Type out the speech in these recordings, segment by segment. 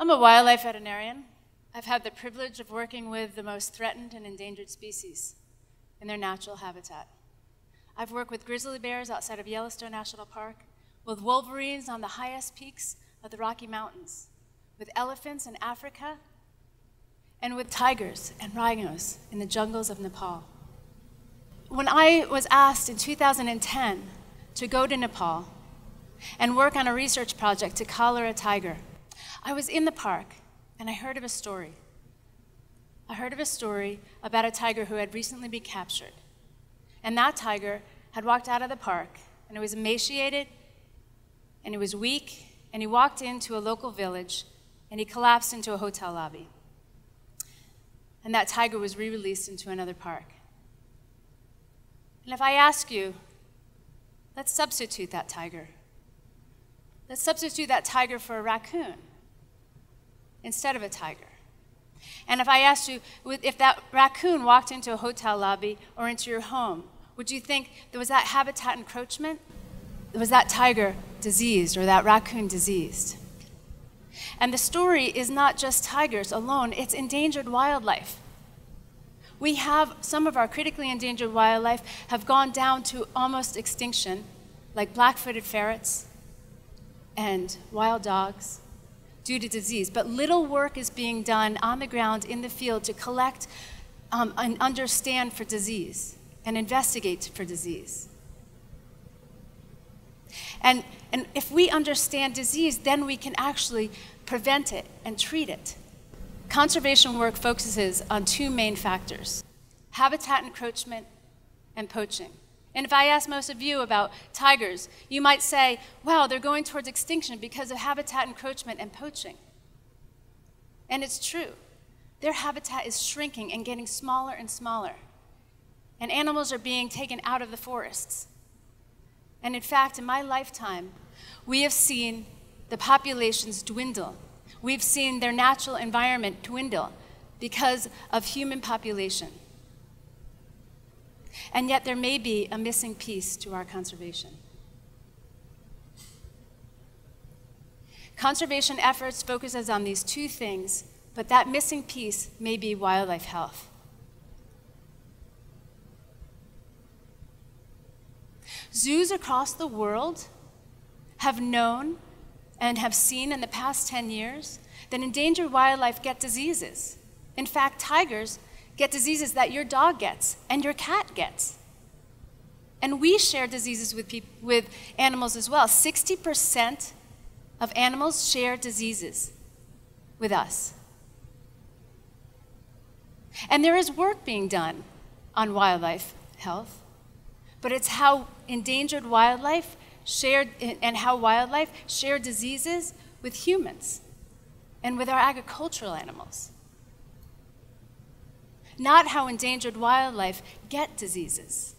I'm a wildlife veterinarian. I've had the privilege of working with the most threatened and endangered species in their natural habitat. I've worked with grizzly bears outside of Yellowstone National Park, with wolverines on the highest peaks of the Rocky Mountains, with elephants in Africa, and with tigers and rhinos in the jungles of Nepal. When I was asked in 2010 to go to Nepal and work on a research project to collar a tiger, I was in the park and I heard of a story. I heard of a story about a tiger who had recently been captured. And that tiger had walked out of the park and it was emaciated and it was weak and he walked into a local village and he collapsed into a hotel lobby. And that tiger was re released into another park. And if I ask you, let's substitute that tiger. Let's substitute that tiger for a raccoon instead of a tiger. And if I asked you if that raccoon walked into a hotel lobby or into your home, would you think there was that habitat encroachment? Was that tiger diseased or that raccoon diseased? And the story is not just tigers alone, it's endangered wildlife. We have some of our critically endangered wildlife have gone down to almost extinction, like black footed ferrets and wild dogs due to disease. But little work is being done on the ground in the field to collect um, and understand for disease and investigate for disease. And, and if we understand disease, then we can actually prevent it and treat it. Conservation work focuses on two main factors habitat encroachment and poaching. And if I ask most of you about tigers, you might say, wow, they're going towards extinction because of habitat encroachment and poaching. And it's true. Their habitat is shrinking and getting smaller and smaller. And animals are being taken out of the forests. And in fact, in my lifetime, we have seen the populations dwindle. We've seen their natural environment dwindle because of human population. And yet there may be a missing piece to our conservation. Conservation efforts focuses on these two things, but that missing piece may be wildlife health. Zoos across the world have known and have seen in the past 10 years that endangered wildlife get diseases. In fact, tigers get diseases that your dog gets and your cat gets. And we share diseases with, with animals as well. 60% of animals share diseases with us. And there is work being done on wildlife health, but it's how endangered wildlife shared and how wildlife share diseases with humans and with our agricultural animals not how endangered wildlife get diseases.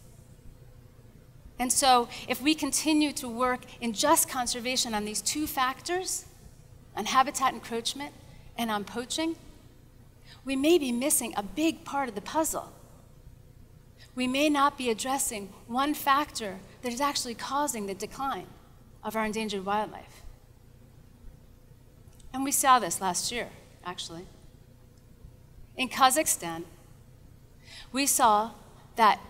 And so, if we continue to work in just conservation on these two factors, on habitat encroachment and on poaching, we may be missing a big part of the puzzle. We may not be addressing one factor that is actually causing the decline of our endangered wildlife. And we saw this last year, actually. In Kazakhstan, we saw that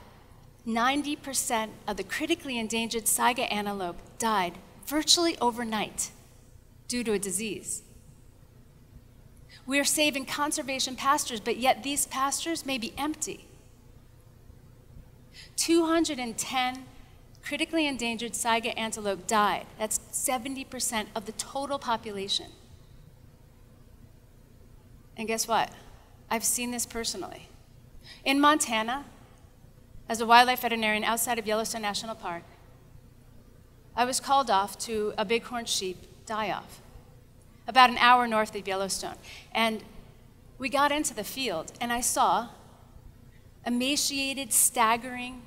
90% of the critically endangered saiga antelope died virtually overnight due to a disease. We are saving conservation pastures, but yet these pastures may be empty. 210 critically endangered saiga antelope died. That's 70% of the total population. And guess what? I've seen this personally. In Montana, as a wildlife veterinarian outside of Yellowstone National Park, I was called off to a bighorn sheep die off, about an hour north of Yellowstone. And we got into the field, and I saw emaciated, staggering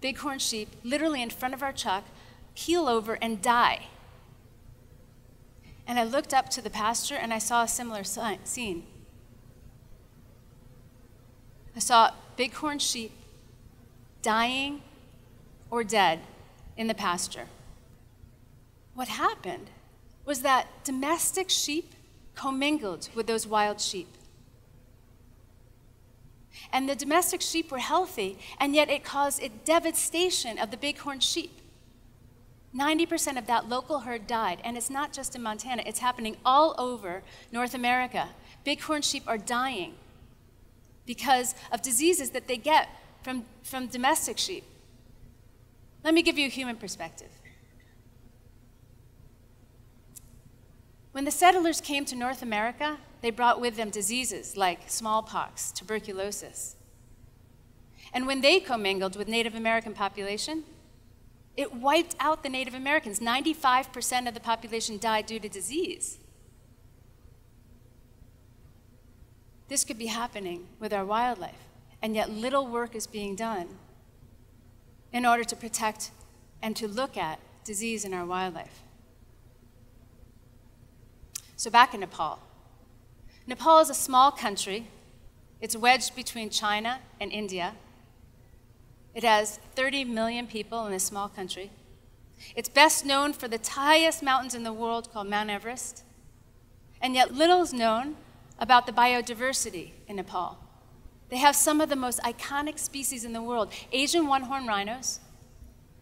bighorn sheep literally in front of our truck keel over and die. And I looked up to the pasture and I saw a similar scene. I saw bighorn sheep dying or dead in the pasture. What happened was that domestic sheep commingled with those wild sheep. And the domestic sheep were healthy, and yet it caused a devastation of the bighorn sheep. 90% of that local herd died, and it's not just in Montana, it's happening all over North America. Bighorn sheep are dying because of diseases that they get from, from domestic sheep. Let me give you a human perspective. When the settlers came to North America, they brought with them diseases like smallpox, tuberculosis. And when they commingled with Native American population, it wiped out the Native Americans. 95% of the population died due to disease. This could be happening with our wildlife, and yet little work is being done in order to protect and to look at disease in our wildlife. So, back in Nepal. Nepal is a small country. It's wedged between China and India. It has 30 million people in this small country. It's best known for the highest mountains in the world called Mount Everest. And yet, little is known about the biodiversity in Nepal. They have some of the most iconic species in the world Asian one horned rhinos,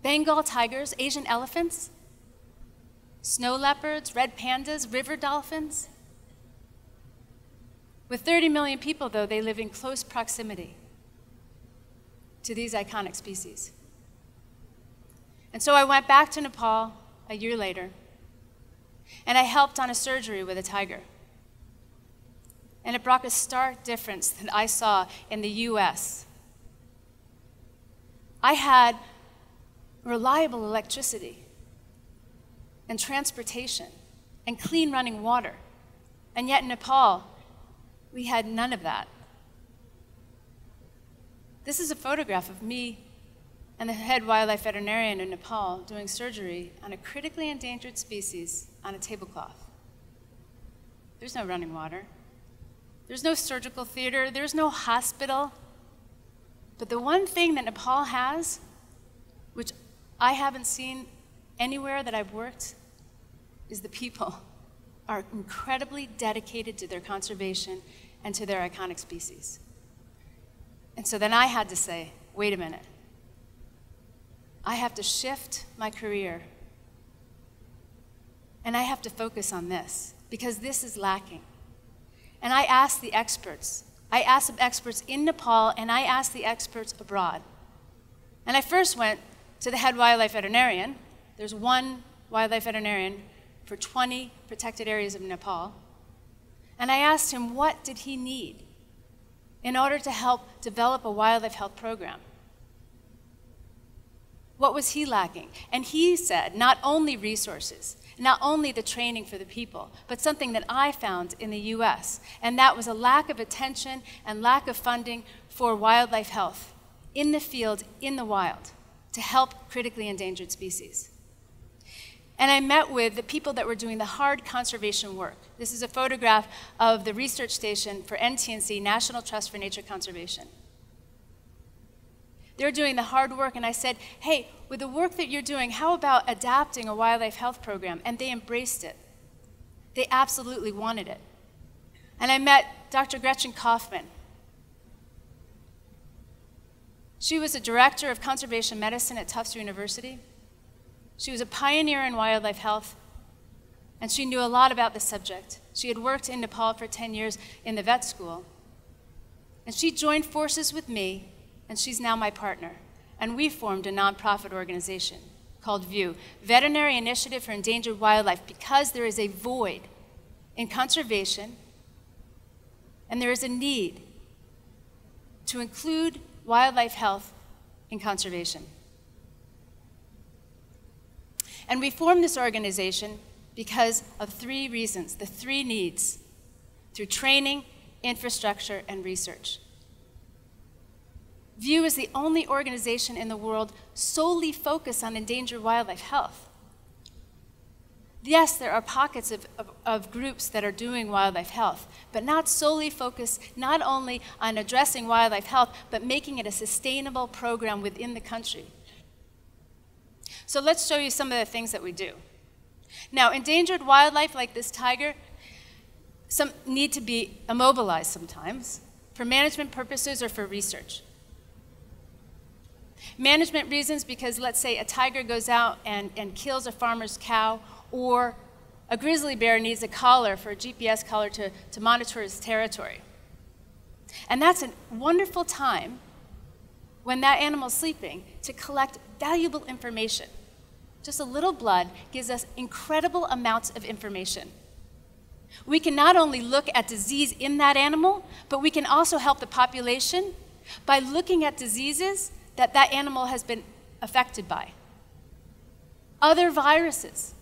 Bengal tigers, Asian elephants, snow leopards, red pandas, river dolphins. With 30 million people, though, they live in close proximity to these iconic species. And so I went back to Nepal a year later, and I helped on a surgery with a tiger. And it brought a stark difference that I saw in the US. I had reliable electricity and transportation and clean running water. And yet in Nepal, we had none of that. This is a photograph of me and the head wildlife veterinarian in Nepal doing surgery on a critically endangered species on a tablecloth. There's no running water. There's no surgical theater. There's no hospital. But the one thing that Nepal has, which I haven't seen anywhere that I've worked, is the people are incredibly dedicated to their conservation and to their iconic species. And so then I had to say, wait a minute. I have to shift my career. And I have to focus on this because this is lacking. And I asked the experts. I asked the experts in Nepal and I asked the experts abroad. And I first went to the head wildlife veterinarian. There's one wildlife veterinarian for 20 protected areas of Nepal. And I asked him what did he need in order to help develop a wildlife health program. What was he lacking? And he said not only resources, not only the training for the people, but something that I found in the US, and that was a lack of attention and lack of funding for wildlife health in the field, in the wild, to help critically endangered species. And I met with the people that were doing the hard conservation work. This is a photograph of the research station for NTNC, National Trust for Nature Conservation. They're doing the hard work, and I said, hey, with the work that you're doing, how about adapting a wildlife health program? And they embraced it. They absolutely wanted it. And I met Dr. Gretchen Kaufman. She was a director of conservation medicine at Tufts University. She was a pioneer in wildlife health, and she knew a lot about the subject. She had worked in Nepal for 10 years in the vet school. And she joined forces with me and she's now my partner. And we formed a nonprofit organization called VIEW, Veterinary Initiative for Endangered Wildlife, because there is a void in conservation and there is a need to include wildlife health in conservation. And we formed this organization because of three reasons, the three needs through training, infrastructure, and research. VIEW is the only organization in the world solely focused on endangered wildlife health. Yes, there are pockets of, of, of, groups that are doing wildlife health, but not solely focused not only on addressing wildlife health, but making it a sustainable program within the country. So let's show you some of the things that we do. Now, endangered wildlife like this tiger, some need to be immobilized sometimes for management purposes or for research. Management reasons because let's say a tiger goes out and, and kills a farmer's cow, or a grizzly bear needs a collar for a GPS collar to, to monitor his territory. And that's a wonderful time when that animal's sleeping to collect valuable information. Just a little blood gives us incredible amounts of information. We can not only look at disease in that animal, but we can also help the population by looking at diseases that that animal has been affected by. Other viruses.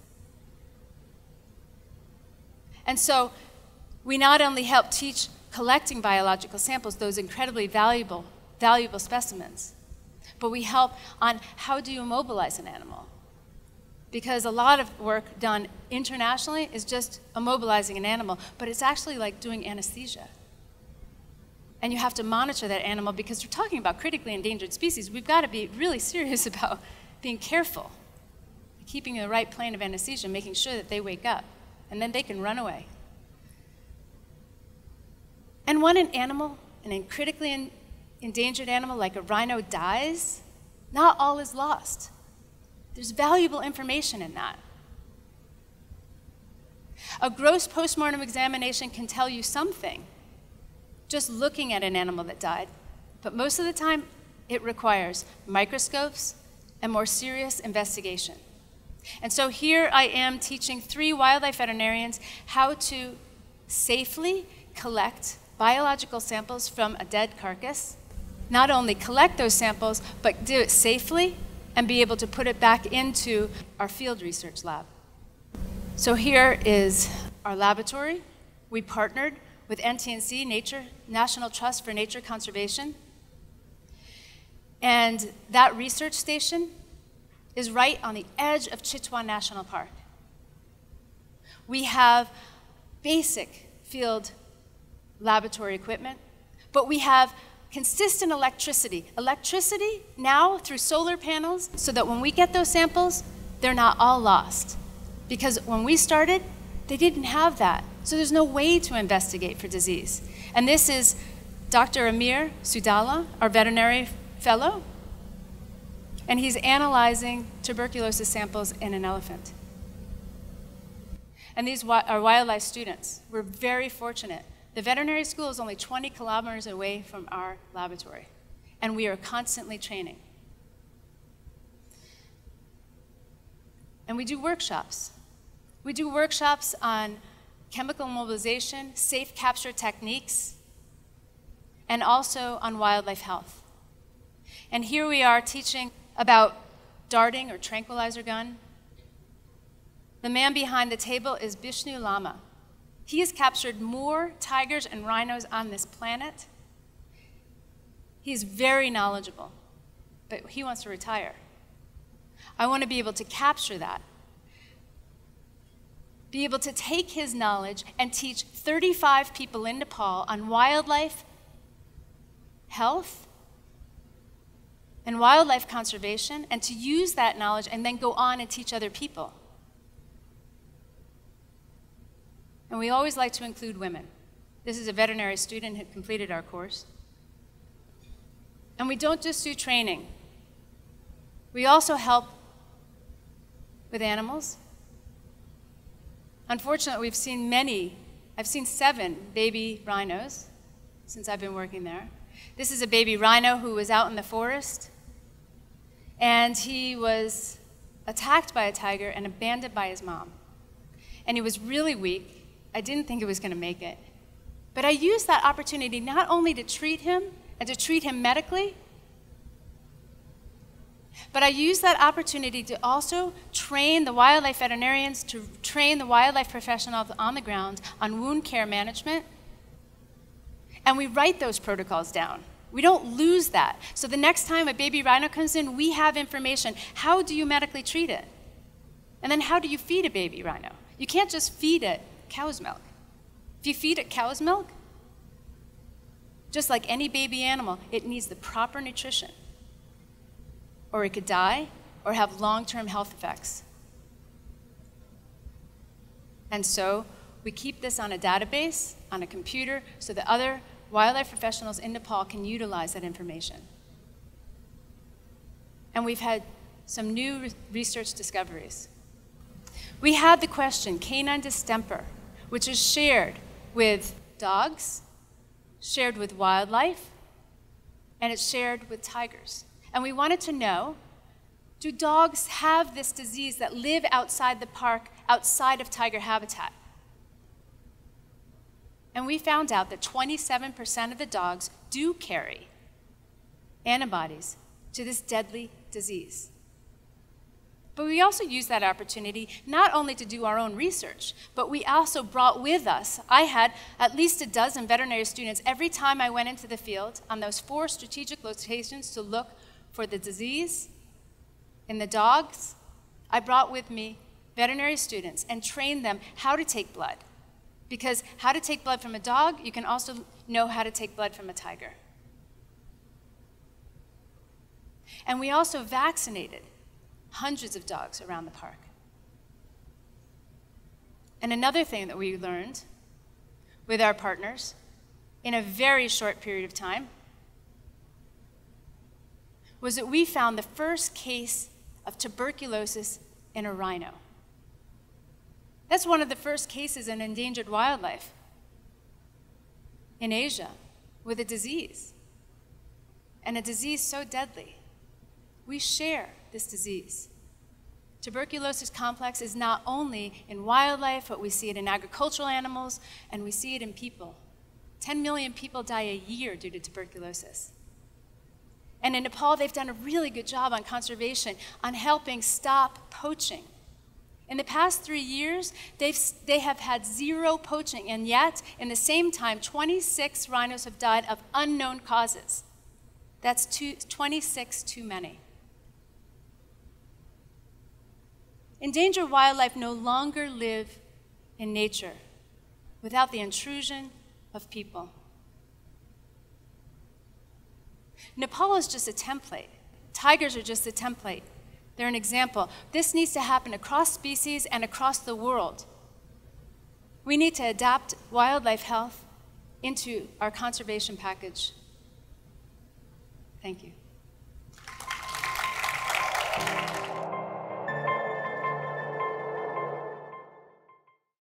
And so we not only help teach collecting biological samples, those incredibly valuable, valuable specimens, but we help on how do you immobilize an animal. Because a lot of work done internationally is just immobilizing an animal, but it's actually like doing anesthesia. And you have to monitor that animal because we're talking about critically endangered species. We've got to be really serious about being careful, keeping the right plane of anesthesia, making sure that they wake up, and then they can run away. And when an animal, an critically endangered animal like a rhino dies, not all is lost. There's valuable information in that. A gross postmortem examination can tell you something, just looking at an animal that died, but most of the time it requires microscopes and more serious investigation. And so here I am teaching three wildlife veterinarians how to safely collect biological samples from a dead carcass, not only collect those samples, but do it safely and be able to put it back into our field research lab. So here is our laboratory. We partnered with NTNC, Nature, National Trust for Nature Conservation. And that research station is right on the edge of Chitwan National Park. We have basic field laboratory equipment, but we have consistent electricity. Electricity now through solar panels so that when we get those samples, they're not all lost. Because when we started, they didn't have that. So there's no way to investigate for disease. And this is Dr. Amir Sadaula, our veterinary fellow, and he's analyzing tuberculosis samples in an elephant. And these are wildlife students. We're very fortunate the veterinary school is only 20 kilometers away from our laboratory, and we are constantly training. And we do workshops. We do workshops on chemical mobilization, safe capture techniques, and also on wildlife health. And here we are teaching about darting or tranquilizer gun. The man behind the table is Bishnu Lama. He has captured more tigers and rhinos on this planet. He's very knowledgeable, but he wants to retire. I want to be able to capture that. Be able to take his knowledge and teach 35 people in Nepal on wildlife, health, and wildlife conservation, and to use that knowledge and then go on and teach other people. And we always like to include women. This is a veterinary student who completed our course. And we don't just do training, we also help with animals. Unfortunately, we've seen many, I've seen seven baby rhinos since I've been working there. This is a baby rhino who was out in the forest, and he was attacked by a tiger and abandoned by his mom. And he was really weak, I didn't think he was going to make it. But I used that opportunity not only to treat him and to treat him medically, but I used that opportunity to also train the wildlife veterinarians, to train the wildlife professionals on the ground on wound care management. And we write those protocols down. We don't lose that. So the next time a baby rhino comes in, we have information. How do you medically treat it? And then how do you feed a baby rhino? You can't just feed it cow's milk. If you feed it cow's milk, just like any baby animal, it needs the proper nutrition. Or it could die or have long term health effects. And so We keep this on a database, on a computer, so that other wildlife professionals in Nepal can utilize that information. And we've had some new research discoveries. We had the question canine distemper, which is shared with dogs, shared with wildlife, and it's shared with tigers. And we wanted to know do dogs have this disease that live outside the park, outside of tiger habitat? And we found out that 27% of the dogs do carry antibodies to this deadly disease. But we also used that opportunity not only to do our own research, but we also brought with us, I had at least a dozen veterinary students every time I went into the field on those four strategic locations to look for the disease in the dogs. I brought with me veterinary students and trained them how to take blood. Because how to take blood from a dog, you can also know how to take blood from a tiger. And we also vaccinated hundreds of dogs around the park. And another thing that we learned with our partners in a very short period of time was that we found the first case of tuberculosis in a rhino. That's one of the first cases in endangered wildlife in Asia with a disease, and a disease so deadly. We share this disease. Tuberculosis complex is not only in wildlife, but we see it in agricultural animals and we see it in people. 10 million people die a year due to tuberculosis. And in Nepal, they've done a really good job on conservation, on helping stop poaching. In the past three years, they've, they have had zero poaching, and yet, in the same time, 26 rhinos have died of unknown causes. That's two, 26 too many. Endangered wildlife no longer live in nature without the intrusion of people. Nepal is just a template. Tigers are just a template. They're an example. This needs to happen across species and across the world. We need to adapt wildlife health into our conservation package. Thank you.